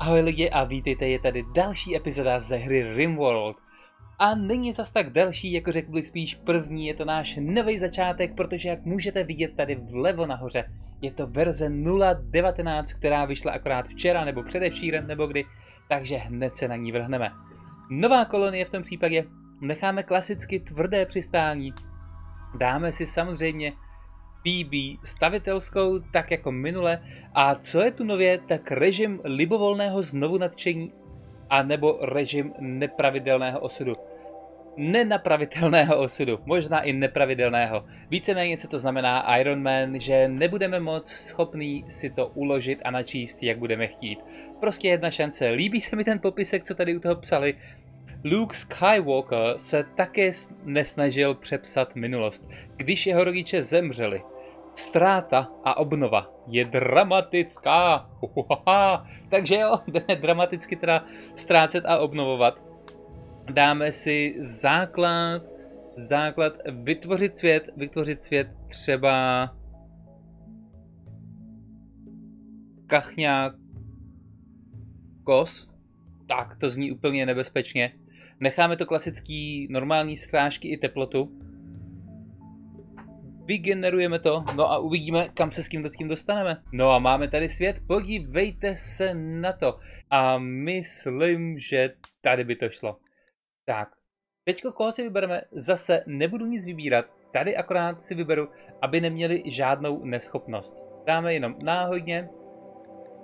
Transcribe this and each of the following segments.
Ahoj lidi a vítejte, je tady další epizoda ze hry Rimworld. A není zas tak další, jako řekl bych spíš první, je to náš nový začátek, protože jak můžete vidět tady vlevo nahoře, je to verze 0.19, která vyšla akorát včera nebo předevčírem nebo kdy, takže hned se na ní vrhneme. Nová kolonie v tom případě necháme klasicky tvrdé přistání, dáme si samozřejmě BB stavitelskou, tak jako minule. A co je tu nově, tak režim libovolného znovu nadšení a nebo režim nepravidelného osudu. Nenapravitelného osudu, možná i nepravidelného. Víceméně, co to znamená Iron Man, že nebudeme moc schopný si to uložit a načíst, jak budeme chtít. Prostě jedna šance. Líbí se mi ten popisek, co tady u toho psali. Luke Skywalker se také nesnažil přepsat minulost, když jeho rodiče zemřeli. Ztráta a obnova je dramatická. Uhaha. Takže jo, jdeme dramaticky teda ztrácet a obnovovat. Dáme si základ, základ vytvořit svět, vytvořit svět třeba kachňák kos. Tak, to zní úplně nebezpečně. Necháme to klasický normální strážky i teplotu vygenerujeme to, no a uvidíme, kam se s tím tím dostaneme. No a máme tady svět, podívejte se na to. A myslím, že tady by to šlo. Tak, teďko koho si vybereme? Zase nebudu nic vybírat, tady akorát si vyberu, aby neměli žádnou neschopnost. Dáme jenom náhodně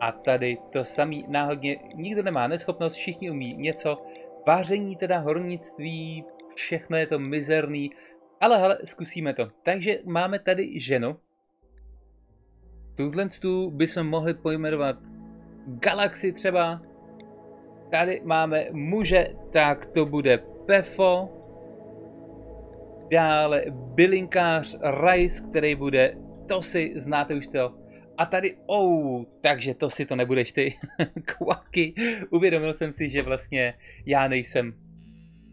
a tady to samý náhodně, nikdo nemá neschopnost, všichni umí něco. Váření teda hornictví, všechno je to mizerný, ale hele, zkusíme to. Takže máme tady ženu. Tuhle tu bychom mohli pojmenovat Galaxy třeba. Tady máme muže, tak to bude Pefo. Dále bylinkář Rice, který bude, to si znáte už to. A tady, oh, takže to si to nebudeš ty, kvaky. Uvědomil jsem si, že vlastně já nejsem,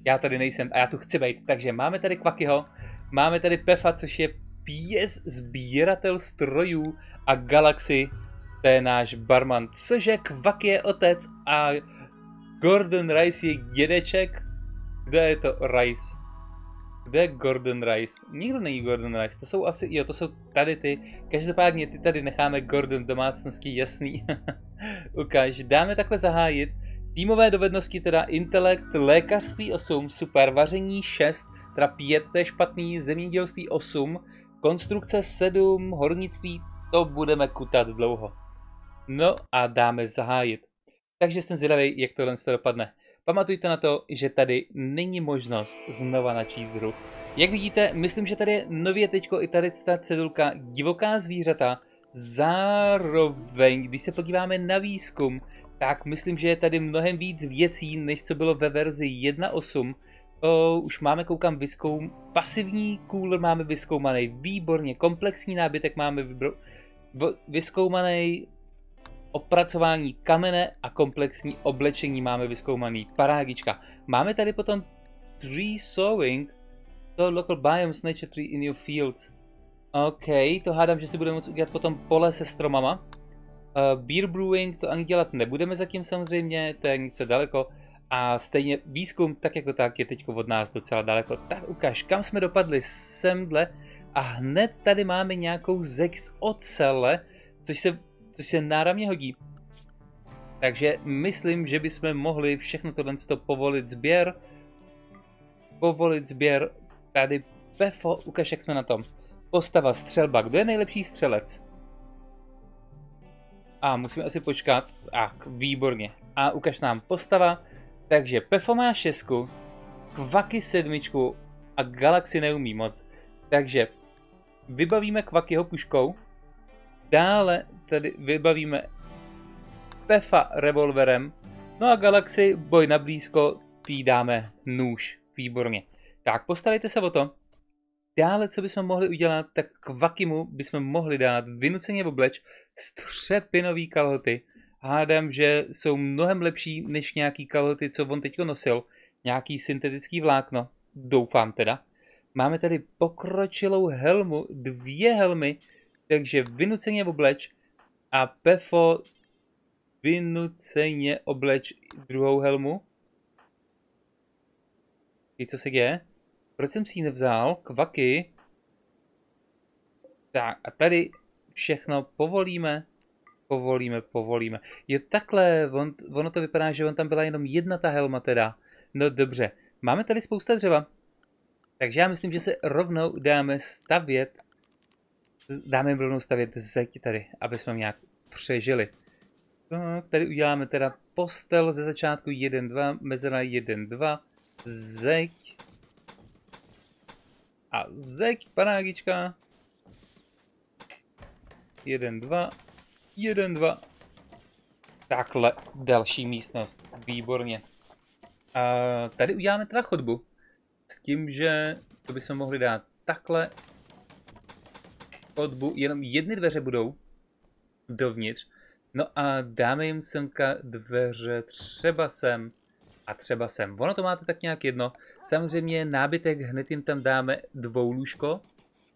já tady nejsem a já tu chci být. Takže máme tady Kvakyho, Máme tady Pefa, což je pěs sbíratel strojů a Galaxy, to je náš barman, cože Kvak je otec a Gordon Rice je dědeček. Kde je to Rice? Kde je Gordon Rice? Nikdo není Gordon Rice, to jsou asi, jo, to jsou tady ty. Každopádně ty tady necháme Gordon domácnosti, jasný. Ukáž, dáme takhle zahájit. Týmové dovednosti teda intelekt, lékařství 8, super, vaření 6, teda 5, to je špatný, zemědělství 8, konstrukce 7, hornictví, to budeme kutat dlouho. No a dáme zahájit. Takže jsem zvědavý, jak tohle dopadne. Pamatujte na to, že tady není možnost znova načíst hru. Jak vidíte, myslím, že tady je nově teďko i tady ta cedulka divoká zvířata. Zároveň, když se podíváme na výzkum, tak myslím, že je tady mnohem víc věcí, než co bylo ve verzi 1.8 Uh, už máme, koukám, vyskoum... pasivní cooler máme vyskoumaný, výborně, komplexní nábytek máme vybro... vyskoumaný, opracování kamene a komplexní oblečení máme vyskoumaný, parágička. Máme tady potom tree sowing, to local biomes nature tree in your fields. OK, to hádám, že si budeme moct udělat potom pole se stromama. Uh, beer brewing to ani dělat nebudeme zatím samozřejmě, to je něco daleko. A stejně výzkum, tak jako tak, je teď od nás docela daleko. Tak ukáž, kam jsme dopadli semhle a hned tady máme nějakou zex ocele, což se, což se náramně hodí. Takže myslím, že bychom mohli všechno tohle povolit sběr. Povolit sběr. Tady Pefo, ukáž, jak jsme na tom. Postava střelba. Kdo je nejlepší střelec? A musíme asi počkat. A výborně. A ukaž nám postava. Takže Pefo má šestku, Kvaky sedmičku a Galaxy neumí moc. Takže vybavíme Kvakyho puškou, dále tady vybavíme Pefa revolverem, no a Galaxy boj na blízko, tý dáme nůž, výborně. Tak postarejte se o to. Dále, co bychom mohli udělat, tak Kvakimu bychom mohli dát vynuceně obleč střepinový kalhoty, hádám, že jsou mnohem lepší než nějaký kalhoty, co on teď nosil. Nějaký syntetický vlákno. Doufám teda. Máme tady pokročilou helmu, dvě helmy, takže vynuceně obleč a Pefo vynuceně obleč druhou helmu. I co se děje? Proč jsem si ji nevzal? Kvaky. Tak a tady všechno povolíme. Povolíme, povolíme. Jo takhle, on, ono to vypadá, že on tam byla jenom jedna ta helma teda. No dobře, máme tady spousta dřeva. Takže já myslím, že se rovnou dáme stavět, dáme jim rovnou stavět zeď tady, aby jsme nějak přežili. No, tady uděláme teda postel ze začátku 1, 2, mezera 1, 2, zeď. A zeď, panágička. 1, 2, 1, 2. Takhle, další místnost, výborně. A tady uděláme teda chodbu. S tím, že to bychom mohli dát takhle chodbu, jenom jedny dveře budou dovnitř. No a dáme jim semka dveře třeba sem a třeba sem. Ono to máte tak nějak jedno. Samozřejmě nábytek hned jim tam dáme dvou lůžko,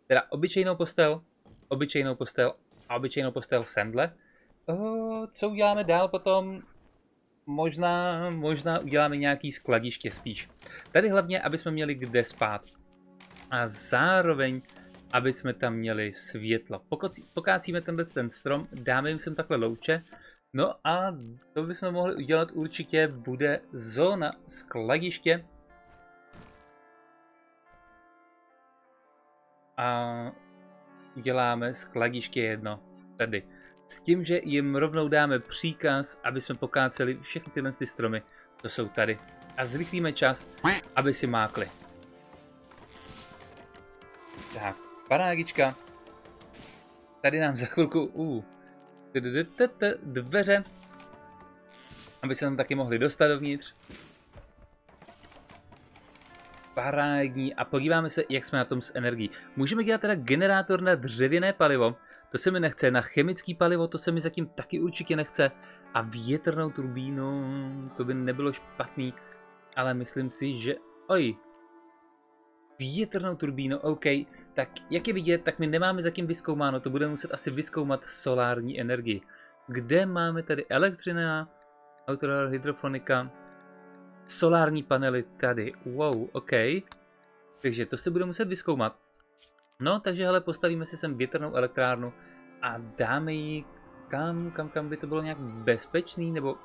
teda obyčejnou postel, obyčejnou postel a obyčejnou postel semdle. co uděláme dál potom? Možná, možná uděláme nějaký skladiště spíš. Tady hlavně, aby jsme měli kde spát. A zároveň, aby jsme tam měli světlo. Pokud pokácíme tenhle ten strom, dáme jim sem takhle louče. No a to bychom mohli udělat určitě, bude zóna skladiště. A uděláme skladiště jedno tady. S tím, že jim rovnou dáme příkaz, aby jsme pokáceli všechny tyhle ty stromy, to jsou tady. A zrychlíme čas, aby si mákli. Tak, parágička. Tady nám za chvilku, uh, dveře, aby se tam taky mohli dostat dovnitř. Parádní. A podíváme se, jak jsme na tom s energií. Můžeme dělat teda generátor na dřevěné palivo, to se mi nechce. Na chemický palivo to se mi zatím taky určitě nechce. A větrnou turbínu, to by nebylo špatný. Ale myslím si, že... Oj! Větrnou turbínu, OK. Tak jak je vidět, tak my nemáme zatím vyskoumáno. To budeme muset asi vyskoumat solární energii. Kde máme tady elektřina, autorová hydrofonika, solární panely tady. Wow, OK. Takže to se bude muset vyskoumat. No, takže hele, postavíme si sem větrnou elektrárnu a dáme ji kam, kam, kam by to bylo nějak bezpečný, nebo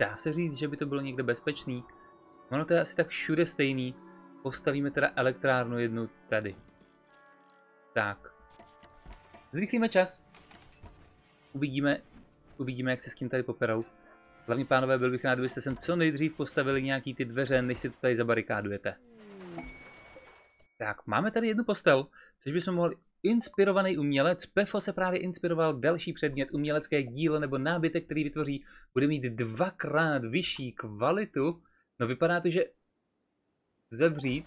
dá se říct, že by to bylo někde bezpečný. Ono to je asi tak všude stejný. Postavíme teda elektrárnu jednu tady. Tak. Zrychlíme čas. Uvidíme, uvidíme, jak se s tím tady poperou. Hlavně pánové, byl bych rád, kdybyste sem co nejdřív postavili nějaký ty dveře, než si to tady zabarikádujete. Tak, máme tady jednu postel, což bychom mohli inspirovaný umělec. Pefo se právě inspiroval další předmět, umělecké dílo nebo nábytek, který vytvoří, bude mít dvakrát vyšší kvalitu. No vypadá to, že zavřít.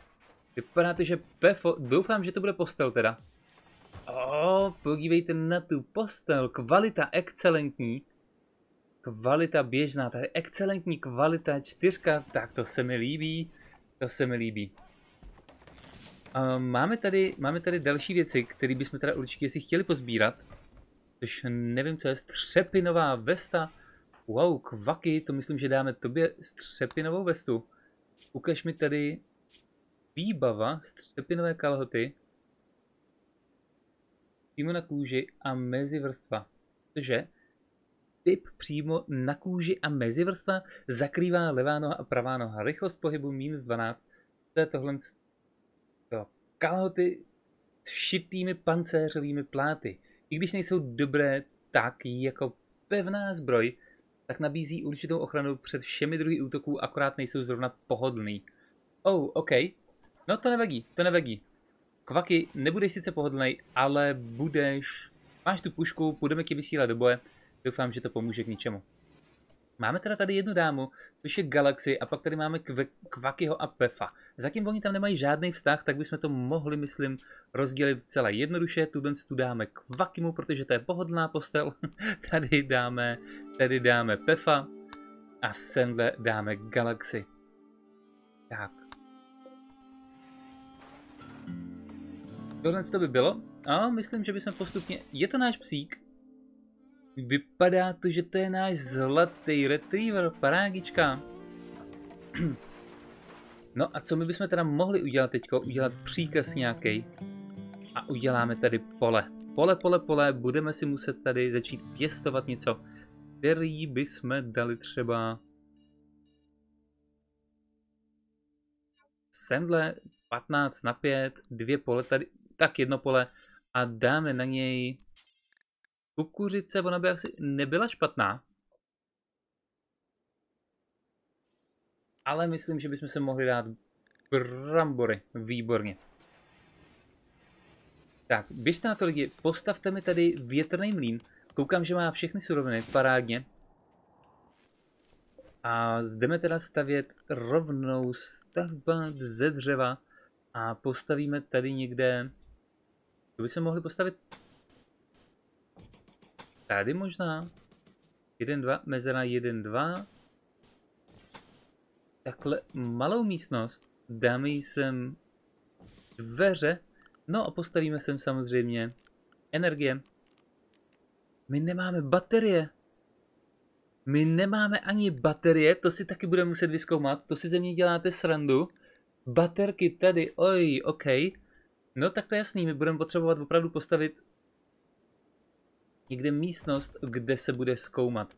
Vypadá to, že Pefo, doufám, že to bude postel teda. O, podívejte na tu postel, kvalita excelentní. Kvalita běžná, tady excelentní kvalita, čtyřka, tak to se mi líbí, to se mi líbí. Máme, tady, máme tady další věci, které bychom teda určitě si chtěli pozbírat. Což nevím, co je střepinová vesta. Wow, kvaky, to myslím, že dáme tobě střepinovou vestu. Ukaž mi tady výbava, střepinové kalhoty, přímo na kůži a mezivrstva. Cože? Typ přímo na kůži a mezivrstva zakrývá levá noha a pravá noha. Rychlost pohybu minus 12. To je tohle kalhoty s šitými pancéřovými pláty. I když nejsou dobré tak jako pevná zbroj, tak nabízí určitou ochranu před všemi druhy útoků, akorát nejsou zrovna pohodlný. Oh, OK. No to nevadí, to nevadí. Kvaky, nebudeš sice pohodlný, ale budeš... Máš tu pušku, půjdeme ti vysílat do boje. Doufám, že to pomůže k ničemu. Máme teda tady jednu dámu, což je Galaxy, a pak tady máme Kvakyho a Pefa. Zatím oni tam nemají žádný vztah, tak bychom to mohli, myslím, rozdělit celé jednoduše. Tu tu dáme Kvakimu, protože to je pohodlná postel. tady dáme, tady dáme Pefa a semhle dáme Galaxy. Tak. Tohle to by bylo. A myslím, že bychom postupně... Je to náš psík, Vypadá to, že to je náš zlatý retriever, parágička. No a co my bychom teda mohli udělat teďko? Udělat příkaz nějaký. A uděláme tady pole. Pole, pole, pole, budeme si muset tady začít pěstovat něco, který bychom dali třeba semhle 15 na 5, dvě pole tady, tak jedno pole a dáme na něj kukuřice, ona by asi nebyla špatná. Ale myslím, že bychom se mohli dát brambory, výborně. Tak, běžte na to lidi, postavte mi tady větrný mlín. Koukám, že má všechny suroviny, parádně. A jdeme teda stavět rovnou stavba ze dřeva a postavíme tady někde, to by se mohli postavit tady možná, 1, 2, mezera 1, 2, takhle malou místnost, dáme jí sem dveře, no a postavíme sem samozřejmě energie. My nemáme baterie. My nemáme ani baterie, to si taky budeme muset vyzkoumat, to si ze mě děláte srandu. Baterky tady, oj, ok. No tak to je jasný, my budeme potřebovat opravdu postavit někde místnost, kde se bude zkoumat.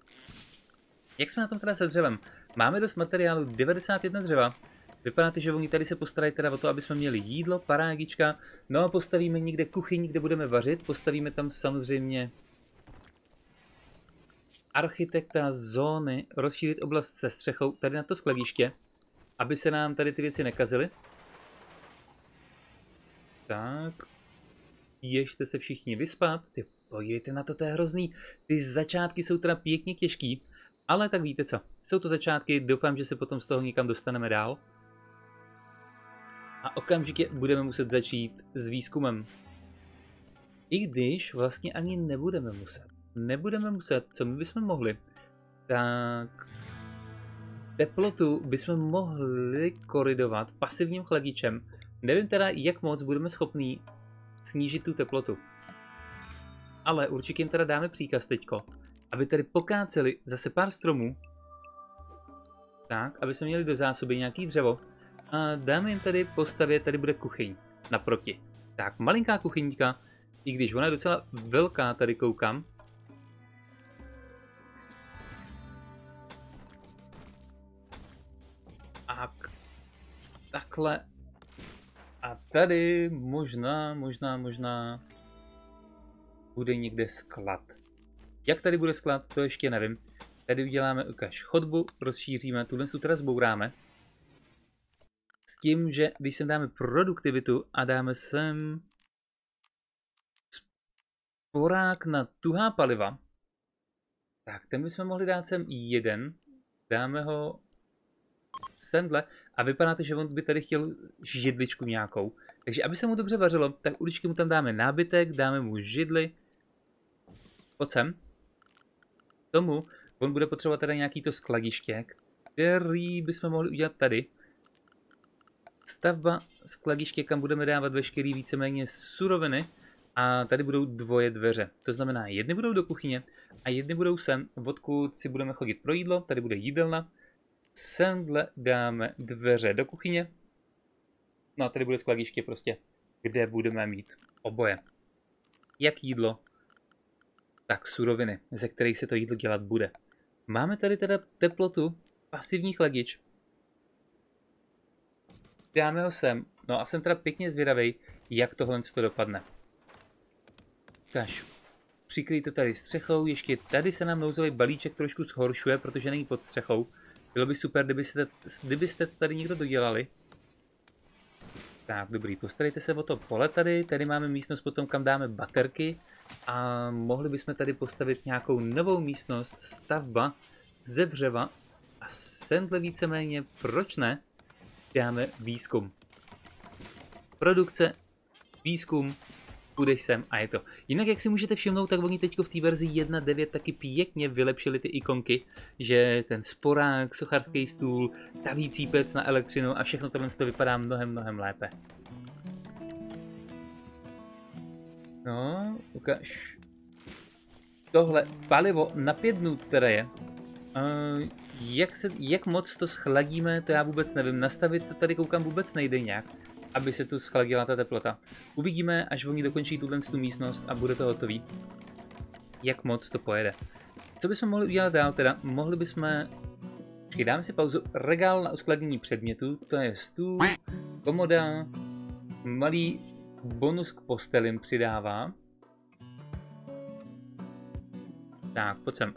Jak jsme na tom teda se dřevem? Máme dost materiálu, 91 dřeva. Vypadá to, že oni tady se postarají teda o to, aby jsme měli jídlo, parágička. No a postavíme někde kuchyň, kde budeme vařit. Postavíme tam samozřejmě architekta zóny, rozšířit oblast se střechou, tady na to skladiště, aby se nám tady ty věci nekazily. Tak. Ještě se všichni vyspat. Ty podívejte na to, to je hrozný. Ty začátky jsou teda pěkně těžký, ale tak víte co. Jsou to začátky, doufám, že se potom z toho někam dostaneme dál. A okamžitě budeme muset začít s výzkumem. I když vlastně ani nebudeme muset. Nebudeme muset, co my bychom mohli, tak teplotu bychom mohli koridovat pasivním chladičem. Nevím teda, jak moc budeme schopní snížit tu teplotu. Ale určitě jim teda dáme příkaz teďko, aby tady pokáceli zase pár stromů, tak, aby jsme měli do zásoby nějaký dřevo. A dáme jim tady postavit, tady bude kuchyň naproti. Tak, malinká kuchyňka, i když ona je docela velká, tady koukám. A takhle. A tady možná, možná, možná bude někde sklad. Jak tady bude sklad, to ještě nevím. Tady uděláme ukaž chodbu, rozšíříme, tuhle tu teda zbouráme. S tím, že když sem dáme produktivitu a dáme sem sporák na tuhá paliva, tak ten bychom mohli dát sem jeden, dáme ho semhle a vypadá to, že on by tady chtěl židličku nějakou. Takže aby se mu dobře vařilo, tak určitě mu tam dáme nábytek, dáme mu židli. Pojď sem. Tomu on bude potřebovat teda nějaký to skladiště, který bychom mohli udělat tady. Stavba skladiště, kam budeme dávat veškerý víceméně suroviny. A tady budou dvoje dveře. To znamená, jedny budou do kuchyně a jedny budou sem, odkud si budeme chodit pro jídlo. Tady bude jídelna. Semhle dáme dveře do kuchyně. No a tady bude skladiště prostě, kde budeme mít oboje. Jak jídlo, tak suroviny, ze kterých se to jídlo dělat bude. Máme tady teda teplotu, pasivní chladič. Dáme ho sem. No a jsem teda pěkně zvědavý, jak tohle to dopadne. Kaž. Přikryj to tady střechou, ještě tady se nám nouzový balíček trošku zhoršuje, protože není pod střechou. Bylo by super, kdybyste, kdybyste to tady někdo dodělali. Tak, dobrý, postarejte se o to pole tady. Tady máme místnost potom, kam dáme baterky. A mohli bychom tady postavit nějakou novou místnost, stavba ze dřeva. A semhle víceméně, proč ne, dáme výzkum. Produkce, výzkum, půjdeš sem a je to. Jinak jak si můžete všimnout, tak oni teď v té verzi 1.9 taky pěkně vylepšili ty ikonky, že ten sporák, socharský stůl, tavící pec na elektřinu a všechno tohle to vypadá mnohem, mnohem lépe. No, ukáž. tohle palivo na pět dnů, které je, uh, jak, se, jak moc to schladíme, to já vůbec nevím. Nastavit to tady koukám vůbec nejde nějak, aby se tu schladila ta teplota. Uvidíme, až oni dokončí tuhle tu místnost a bude to hotový. Jak moc to pojede. Co bychom mohli udělat dál teda? Mohli bychom... Počkej, dáme si pauzu. Regál na uskladnění předmětu, to je stůl, komoda, malý bonus k postelím přidává. Tak, pojď sem.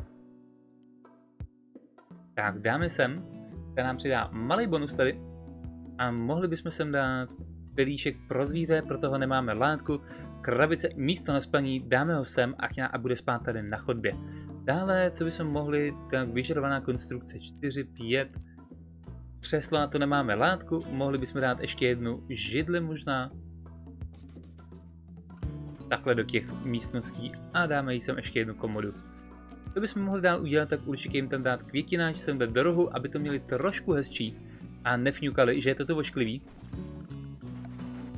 Tak, dáme sem, která nám přidá malý bonus tady. A mohli bychom sem dát pelíšek pro zvíře, pro toho nemáme látku, krabice, místo na spaní, dáme ho sem a, a bude spát tady na chodbě. Dále, co bychom mohli, tak vyžadovaná konstrukce 4, 5, křeslo, na to nemáme látku, mohli bychom dát ještě jednu židli možná, takhle do těch místností a dáme jí sem ještě jednu komodu. Co bychom mohli dál udělat, tak určitě jim tam dát květináč sem do rohu, aby to měli trošku hezčí a nefňukali, že je to to vošklivý.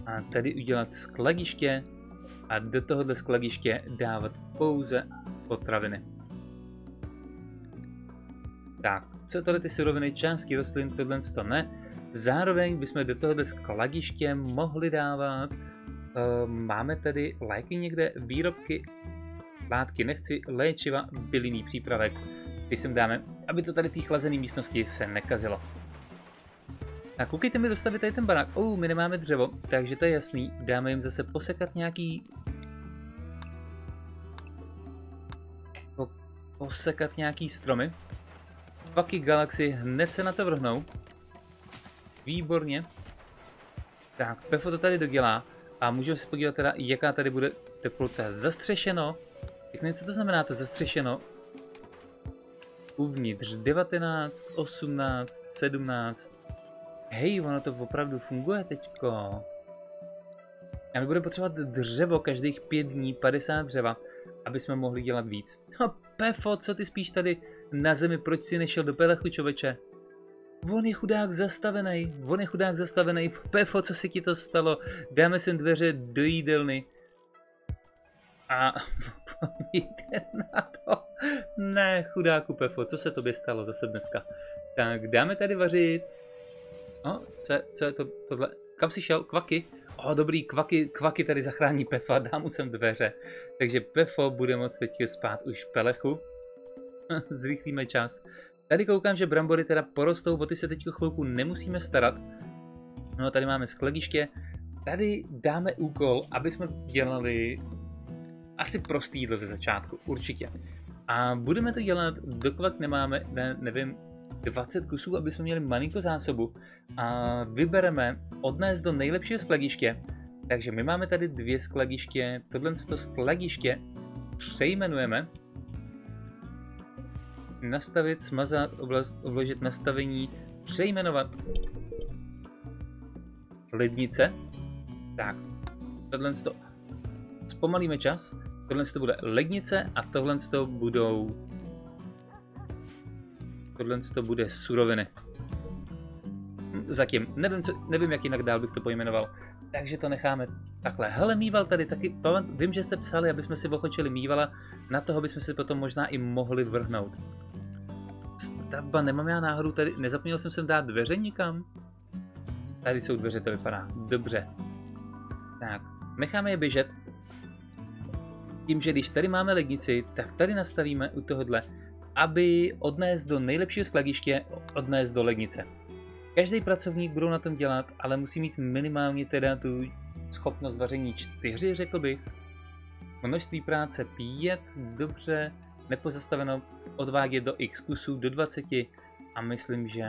A tady udělat skladiště a do tohohle skladiště dávat pouze potraviny. Tak, co tohle ty suroviny, části rostlin, tohle to ne. Zároveň bychom do tohohle skladiště mohli dávat, máme tady léky někde, výrobky látky nechci, léčiva, bylinný přípravek. Ty sem dáme, aby to tady v té chlazené místnosti se nekazilo. A koukejte mi dostavit tady ten barák. Oh, my nemáme dřevo, takže to je jasný. Dáme jim zase posekat nějaký... Po, posekat nějaký stromy. Paky Galaxy hned se na to vrhnou. Výborně. Tak, Pefo to tady dodělá. A můžeme se podívat teda, jaká tady bude teplota. Zastřešeno Pěkně, co to znamená to zastřešeno? Uvnitř 19, 18, 17. Hej, ono to opravdu funguje teďko. A my budeme potřebovat dřevo každých pět dní, 50 dřeva, aby jsme mohli dělat víc. No, Pefo, co ty spíš tady na zemi, proč si nešel do pelechu, čověče? On je chudák zastavený, on je chudák zastavený. Pefo, co se ti to stalo? Dáme sem dveře do jídelny. A jde na to. Ne, chudáku Pefo, co se tobě stalo zase dneska? Tak dáme tady vařit. O, co je, co je to, tohle? Kam jsi šel? Kvaky? O, dobrý, kvaky, kvaky tady zachrání Pefa, dám mu sem dveře. Takže Pefo bude moct teď spát už pelechu. Zrychlíme čas. Tady koukám, že brambory teda porostou, o ty se teď chvilku nemusíme starat. No, tady máme skladiště. Tady dáme úkol, aby jsme dělali asi prostý jídlo ze začátku, určitě. A budeme to dělat, dokud nemáme, ne, nevím, 20 kusů, aby jsme měli malinko zásobu a vybereme odnést do nejlepšího skladiště. Takže my máme tady dvě skladiště, tohle to skladiště přejmenujeme nastavit, smazat, oblast, obložit nastavení, přejmenovat lednice. Tak, tohle to zpomalíme čas. Tohle to bude lednice a tohle to budou tohle to bude suroviny. Zatím. Nevím, co, nevím, jak jinak dál bych to pojmenoval. Takže to necháme takhle. Hele, mýval tady taky, vím, že jste psali, aby jsme si ochočili mývala, na toho bychom si potom možná i mohli vrhnout. Stavba, nemám já náhodou tady, nezapomněl jsem sem dát dveře nikam? Tady jsou dveře, to vypadá dobře. Tak, necháme je běžet, tím, že když tady máme lednici, tak tady nastavíme u tohohle, aby odnést do nejlepšího skladiště, odnést do lednice. Každý pracovník budou na tom dělat, ale musí mít minimálně teda tu schopnost vaření 4, řekl bych. Množství práce 5, dobře, nepozastaveno odvádět do x kusů, do 20 a myslím, že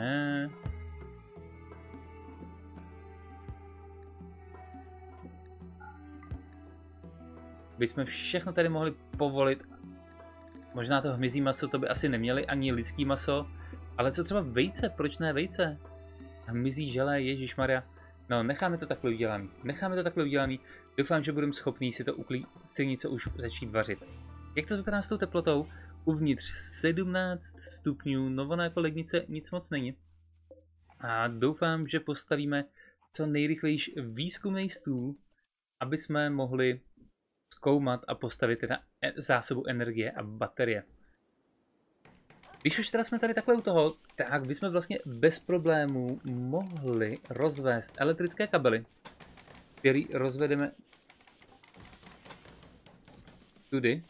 bychom všechno tady mohli povolit. Možná to hmyzí maso to by asi neměli, ani lidský maso. Ale co třeba vejce? Proč ne vejce? Hmyzí želé, Ježíš Maria. No, necháme to takhle udělaný. Necháme to takhle udělaný. Doufám, že budeme schopní si to uklí, si něco už začít vařit. Jak to vypadá s tou teplotou? Uvnitř 17 stupňů, novo jako lednice nic moc není. A doufám, že postavíme co nejrychlejší výzkumný stůl, aby jsme mohli zkoumat a postavit teda e- zásobu energie a baterie. Když už teda jsme tady takhle u toho, tak bychom vlastně bez problémů mohli rozvést elektrické kabely, který rozvedeme tudy,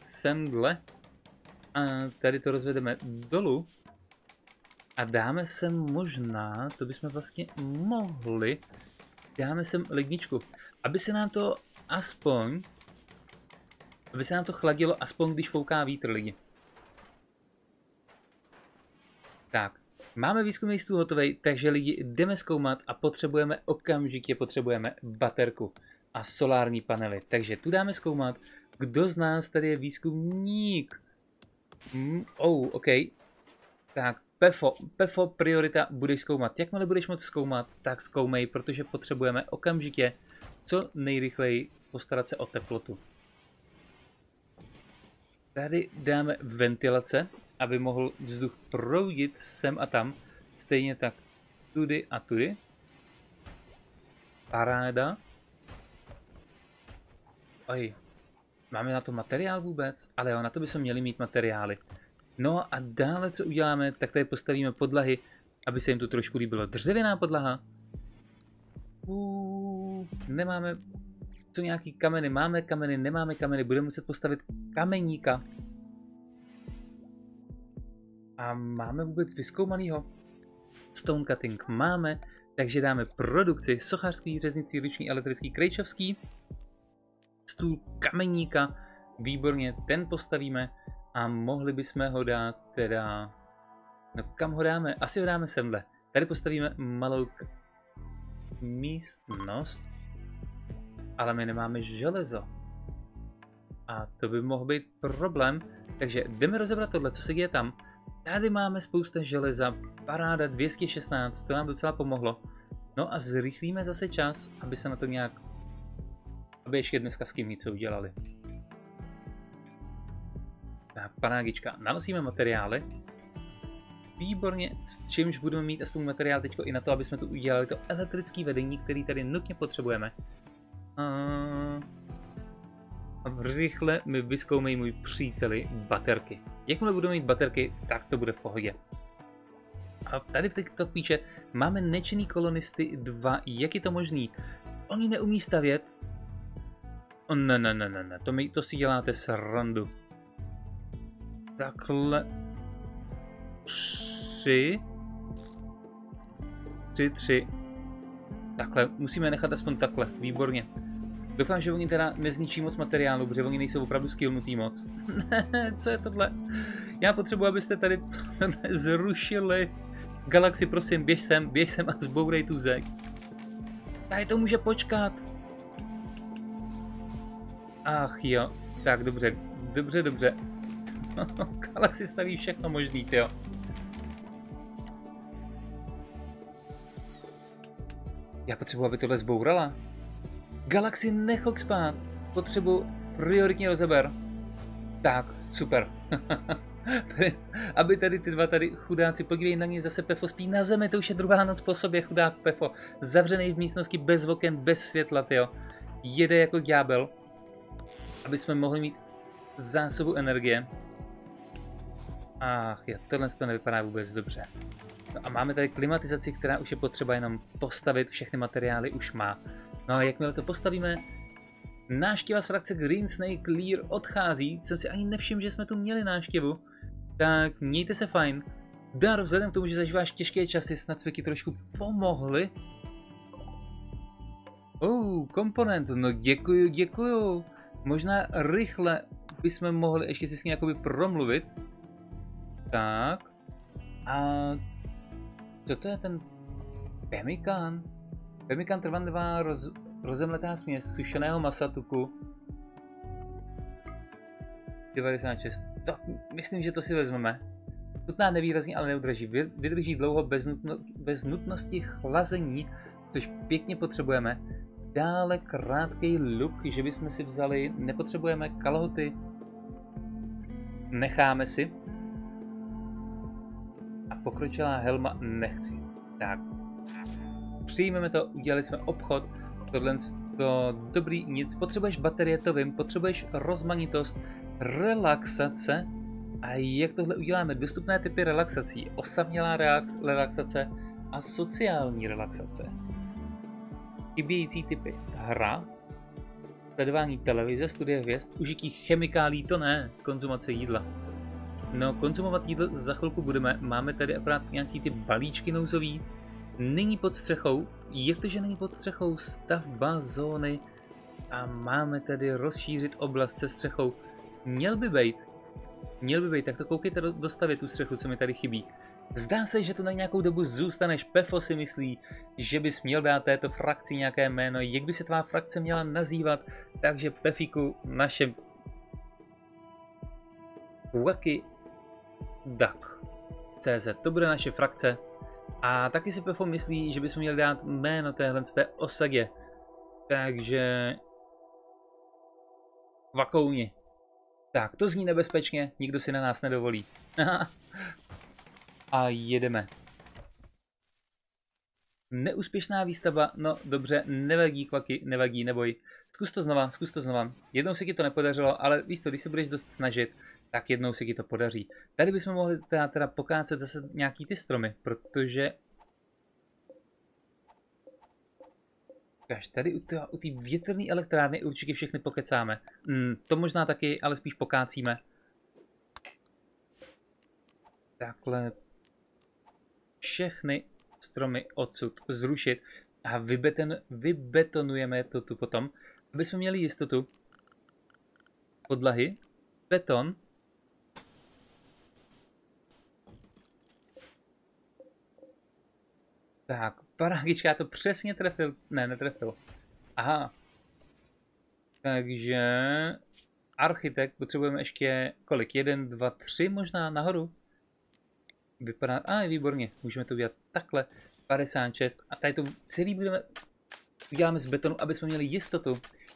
semhle a tady to rozvedeme dolů. A dáme sem možná, to bychom vlastně mohli, dáme sem ledničku, aby se nám to aspoň, aby se nám to chladilo aspoň, když fouká vítr lidi. Tak, máme výzkumný stůl hotový, takže lidi jdeme zkoumat a potřebujeme okamžitě potřebujeme baterku a solární panely. Takže tu dáme zkoumat, kdo z nás tady je výzkumník. Mm, oh, OK. Tak, PEFO, PEFO priorita budeš zkoumat. Jakmile budeš moct zkoumat, tak zkoumej, protože potřebujeme okamžitě co nejrychleji postarat se o teplotu. Tady dáme ventilace, aby mohl vzduch proudit sem a tam. Stejně tak tudy a tudy. Paráda. Oj, máme na to materiál vůbec? Ale jo, na to bychom měli mít materiály. No a dále, co uděláme, tak tady postavíme podlahy, aby se jim tu trošku líbilo. Dřevěná podlaha. Uuu, nemáme co nějaký kameny, máme kameny, nemáme kameny, budeme muset postavit kameníka. A máme vůbec vyskoumanýho? Stone cutting máme, takže dáme produkci sochařský, řeznický, ruční, elektrický, krejčovský, stůl kameníka, výborně, ten postavíme a mohli bychom ho dát teda, no kam ho dáme? Asi ho dáme semhle. Tady postavíme malou místnost, ale my nemáme železo. A to by mohl být problém, takže jdeme rozebrat tohle, co se děje tam. Tady máme spousta železa, paráda 216, to nám docela pomohlo. No a zrychlíme zase čas, aby se na to nějak, aby ještě dneska s kým něco udělali. Tak, panágička, nanosíme materiály. Výborně, s čímž budeme mít aspoň materiál teď i na to, aby jsme tu udělali to elektrické vedení, který tady nutně potřebujeme. A... Rychle mi vyzkoumejí můj příteli baterky. Jakmile budeme mít baterky, tak to bude v pohodě. A tady v TikTok píše, máme nečinný kolonisty 2, jak je to možný? Oni neumí stavět? Oh, ne, ne, ne, ne, ne, to, mi, to si děláte srandu. Takhle. Tři. Tři, tři. Takhle, musíme nechat aspoň takhle, výborně. Doufám, že oni teda nezničí moc materiálu, protože oni nejsou opravdu skillnutý moc. Co je tohle? Já potřebuji, abyste tady zrušili. Galaxy, prosím, běž sem, běž sem a zbourej tu zeď. Tady to může počkat. Ach jo, tak dobře, dobře, dobře. Galaxy staví všechno možný, jo. Já potřebuji, aby tohle zbourala. Galaxy nechok spát. Potřebuji prioritní rozeber. Tak, super. aby tady ty dva tady chudáci, podívej na ně, zase Pefo spí na zemi, to už je druhá noc po sobě, chudák Pefo. Zavřený v místnosti bez oken, bez světla, jo. Jede jako ďábel, aby jsme mohli mít zásobu energie. Ach, jo, tohle to nevypadá vůbec dobře. No a máme tady klimatizaci, která už je potřeba jenom postavit, všechny materiály už má. No a jakmile to postavíme, náštěva z frakce Green Snake Lear odchází, co si ani nevšim, že jsme tu měli náštěvu. Tak mějte se fajn. Dar, vzhledem k tomu, že zažíváš těžké časy, snad cviky trošku pomohly. Oh, komponent, no děkuju, děkuju. Možná rychle bychom mohli ještě si s ním jakoby promluvit. Tak. A co to je ten Pemikan? Pemikan trvanlivá roz, rozemletá směs sušeného masa tuku. 96. To, myslím, že to si vezmeme. Chutná nevýrazně, ale neudrží. Vydrží dlouho bez, nutno, bez nutnosti chlazení, což pěkně potřebujeme. Dále krátký luk, že bychom si vzali, nepotřebujeme kalhoty, necháme si. Pokročilá helma nechci. Tak, přijmeme to, udělali jsme obchod, Tohle to dobrý, nic. Potřebuješ baterie, to vím. Potřebuješ rozmanitost, relaxace. A jak tohle uděláme? Dostupné typy relaxací. Osamělá relaxace a sociální relaxace. Chybějící typy. Hra, sledování televize, studie hvězd, užití chemikálí, to ne, konzumace jídla. No, konzumovat jídlo za chvilku budeme. Máme tady akorát nějaký ty balíčky nouzový. Není pod střechou. Jak to, že není pod střechou? Stavba zóny. A máme tady rozšířit oblast se střechou. Měl by být. Měl by být, tak to koukejte dostavit tu střechu, co mi tady chybí. Zdá se, že tu na nějakou dobu zůstaneš. Pefo si myslí, že bys měl dát této frakci nějaké jméno. Jak by se tvá frakce měla nazývat? Takže Pefiku, naše Wacky Duck. CZ, to bude naše frakce. A taky si Pefo myslí, že bychom měli dát jméno téhle z té osadě. Takže... Vakouni. Tak, to zní nebezpečně, nikdo si na nás nedovolí. a jedeme. Neúspěšná výstava, no dobře, nevadí kvaky, nevadí, neboj. Zkus to znova, zkus to znova. Jednou se ti to nepodařilo, ale víš to, když se budeš dost snažit, tak jednou se ti to podaří. Tady bychom mohli teda, teda pokácet zase nějaký ty stromy, protože... Tady u té větrné elektrárny určitě všechny pokecáme. Mm, to možná taky, ale spíš pokácíme. Takhle všechny stromy odsud zrušit a vybeten, vybetonujeme to tu potom, aby jsme měli jistotu podlahy, beton, Tak, parágička, já to přesně trefil. Ne, netrefil. Aha. Takže architekt potřebujeme ještě kolik? Jeden, dva, tři možná nahoru. Vypadá, a je výborně, můžeme to udělat takhle. 56 a tady to celý budeme, děláme z betonu, aby jsme měli jistotu,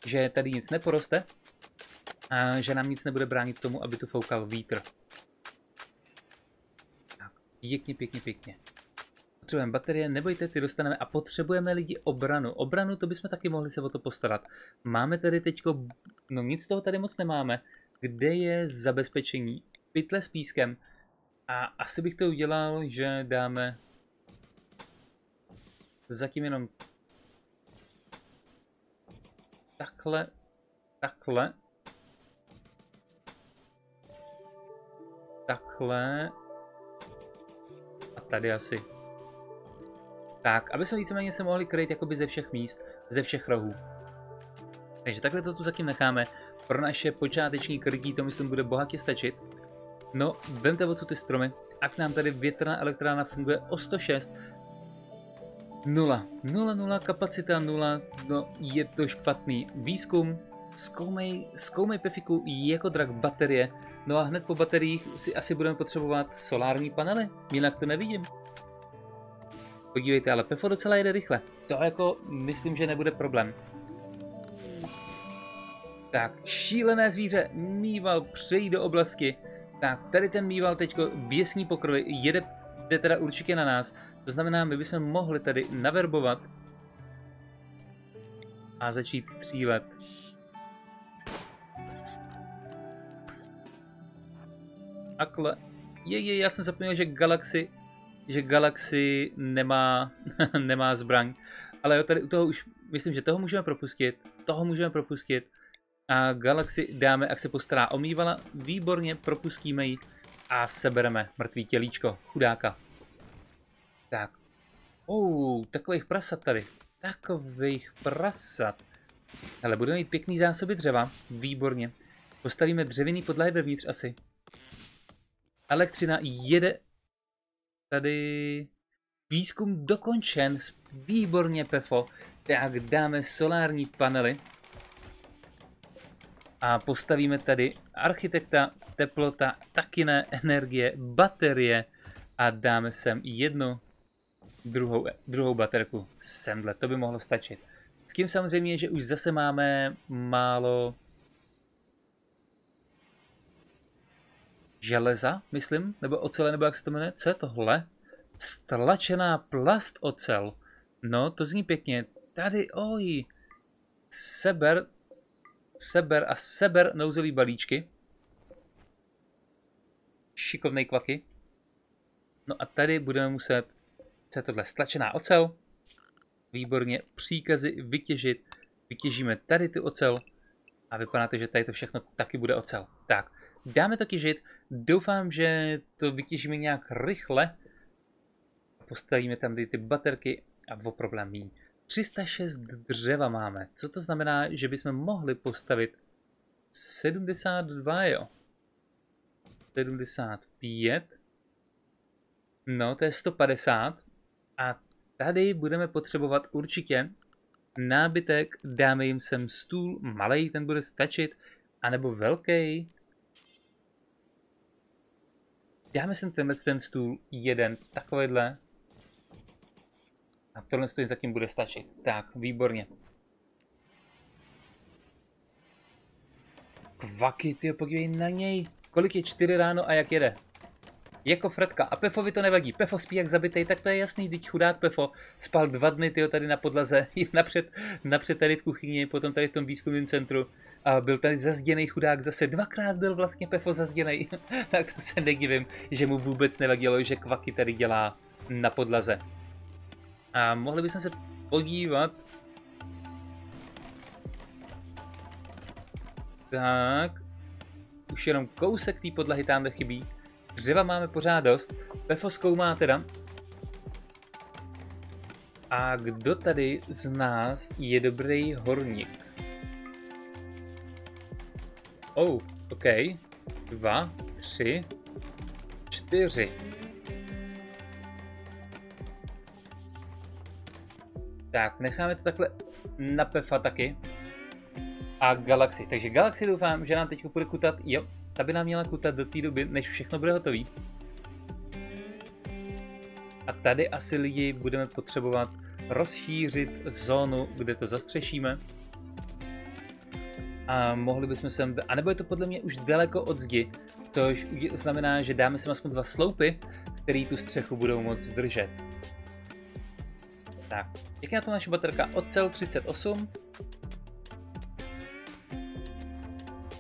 že tady nic neporoste a že nám nic nebude bránit tomu, aby tu foukal vítr. Tak, pěkně, pěkně, pěkně. Potřebujeme baterie, nebojte, ty dostaneme a potřebujeme lidi obranu. Obranu, to bychom taky mohli se o to postarat. Máme tady teďko, no nic toho tady moc nemáme. Kde je zabezpečení? Pytle s pískem. A asi bych to udělal, že dáme zatím jenom takhle, takhle, takhle a tady asi tak, aby jsme víceméně se mohli kryt jakoby ze všech míst, ze všech rohů. Takže takhle to tu zatím necháme. Pro naše počáteční krytí to myslím bude bohatě stačit. No, vemte odsud ty stromy. Ať nám tady větrná elektrárna funguje o 106. 0. 0, 0, kapacita 0. No, je to špatný. Výzkum. Zkoumej, zkoumej Pefiku jako drak baterie. No a hned po bateriích si asi budeme potřebovat solární panely. Jinak to nevidím. Podívejte, ale Pefo docela jede rychle. To jako myslím, že nebude problém. Tak, šílené zvíře, mýval, přejí do oblasti. Tak, tady ten mýval teďko běsní pokrovi, jede, jde teda určitě na nás. To znamená, my bychom mohli tady naverbovat a začít střílet. Akle. Je, je, já jsem zapomněl, že Galaxy že Galaxy nemá, nemá zbraň. Ale tady u toho už, myslím, že toho můžeme propustit. Toho můžeme propustit. A Galaxy dáme, jak se postará omývala. Výborně, propustíme ji a sebereme mrtvý tělíčko. Chudáka. Tak. Oh, takových prasat tady. Takových prasat. Ale budeme mít pěkný zásoby dřeva. Výborně. Postavíme dřevěný podlahy vevnitř asi. Elektřina jede tady výzkum dokončen, výborně Pefo, tak dáme solární panely a postavíme tady architekta, teplota, taky ne, energie, baterie a dáme sem jednu druhou, druhou baterku semhle, to by mohlo stačit. S tím samozřejmě, že už zase máme málo železa, myslím, nebo ocele, nebo jak se to jmenuje, co je tohle? Stlačená plast ocel. No, to zní pěkně. Tady, oj, seber, seber a seber nouzový balíčky. Šikovnej kvaky. No a tady budeme muset, co je tohle, stlačená ocel. Výborně, příkazy vytěžit. Vytěžíme tady ty ocel. A vypadá to, že tady to všechno taky bude ocel. Tak, dáme to těžit. Doufám, že to vytěžíme nějak rychle. Postavíme tam ty baterky a o problém méně. 306 dřeva máme. Co to znamená, že bychom mohli postavit 72, jo? 75. No, to je 150. A tady budeme potřebovat určitě nábytek. Dáme jim sem stůl, malý, ten bude stačit, anebo velký. Dáme sem tenhle ten stůl, jeden, takovýhle. A tohle stůl zatím bude stačit. Tak, výborně. Kvaky, ty podívej na něj. Kolik je čtyři ráno a jak jede? Jako Fredka. A Pefovi to nevadí. Pefo spí jak zabitej, tak to je jasný, teď chudák Pefo. Spal dva dny, tyjo, tady na podlaze, napřed, napřed tady v kuchyni, potom tady v tom výzkumném centru. A byl tady zazděný chudák zase. Dvakrát byl vlastně Pefo zazděný. tak to se nedivím, že mu vůbec nevadilo, že kvaky tady dělá na podlaze. A mohli bychom se podívat. Tak. Už jenom kousek té podlahy tamhle chybí. Dřeva máme pořád dost. Pefo zkoumá teda. A kdo tady z nás je dobrý horník? Oh, OK. Dva, tři, čtyři. Tak, necháme to takhle na Pefa taky. A Galaxy. Takže Galaxy doufám, že nám teď bude kutat. Jo, ta by nám měla kutat do té doby, než všechno bude hotový. A tady asi lidi budeme potřebovat rozšířit zónu, kde to zastřešíme. A mohli bychom sem, a nebo je to podle mě už daleko od zdi, což znamená, že dáme sem aspoň dva sloupy, které tu střechu budou moc držet. Tak, jak je na to naše baterka? Ocel 38.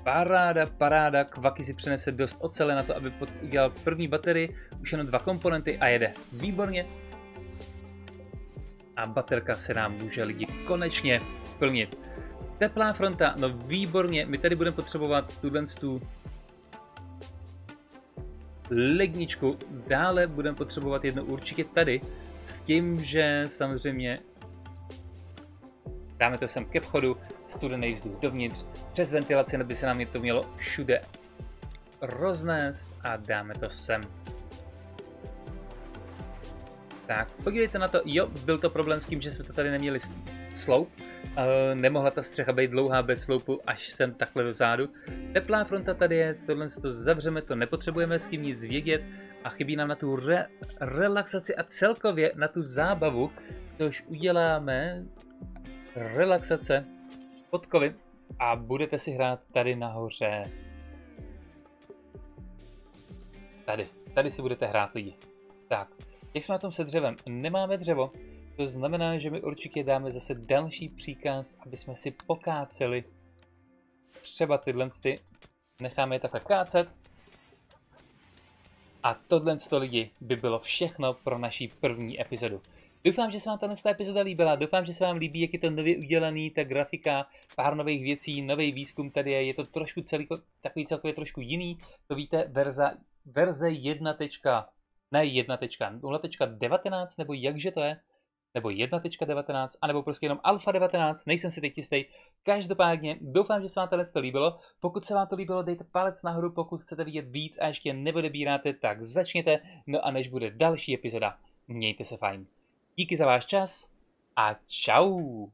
Paráda, paráda, Kvaky si přenese dost ocele na to, aby udělal první baterii, už jenom dva komponenty a jede. Výborně. A baterka se nám může lidi konečně plnit. Teplá fronta, no výborně, my tady budeme potřebovat tuhle tu ledničku, dále budeme potřebovat jedno určitě tady, s tím, že samozřejmě dáme to sem ke vchodu, studený vzduch dovnitř, přes ventilaci by se nám to mělo všude roznést a dáme to sem. Tak, podívejte na to, jo, byl to problém s tím, že jsme to tady neměli sloup, uh, nemohla ta střecha být dlouhá bez sloupu až sem takhle dozadu. Teplá fronta tady je, tohle to zavřeme, to nepotřebujeme s tím nic vědět, a chybí nám na tu re, relaxaci a celkově na tu zábavu, což uděláme. Relaxace podkovy a budete si hrát tady nahoře. Tady, tady si budete hrát lidi. Tak, jak jsme na tom se dřevem? Nemáme dřevo, to znamená, že my určitě dáme zase další příkaz, aby jsme si pokáceli třeba tyhle ty. Necháme je takhle kácet a tohle z lidi by bylo všechno pro naší první epizodu. Doufám, že se vám tato epizoda líbila, doufám, že se vám líbí, jak je to nově udělaný, ta grafika, pár nových věcí, nový výzkum tady je, je to trošku celý, takový celkově trošku jiný, to víte, verze, verze 1. ne 1.0.19 nebo jakže to je, nebo 1.19, anebo prostě jenom Alpha 19, nejsem si teď jistý. Každopádně doufám, že se vám tohle líbilo. Pokud se vám to líbilo, dejte palec nahoru, pokud chcete vidět víc a ještě neodebíráte, tak začněte. No a než bude další epizoda, mějte se fajn. Díky za váš čas a čau.